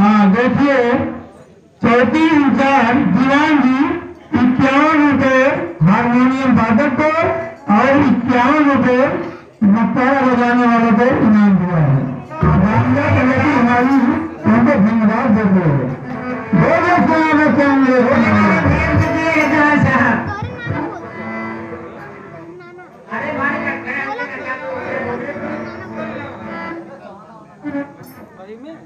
हाँ देखिए, चौथी इंचार्ज दीवान जी, इक्यावन रुपए, हारमोनियम वादक को और इक्यावन रुपये नकारा बजाने वालों को इनाम दिया है। हमारी उनको धन्यवाद देते हैं दो दोस्तों क्या मिले में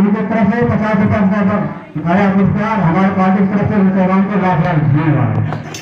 इनके तरफ़ से पचास रुपया पुरस्कार हमारे पार्टी की तरफ़ से उनके को लाभ धन्यवाद।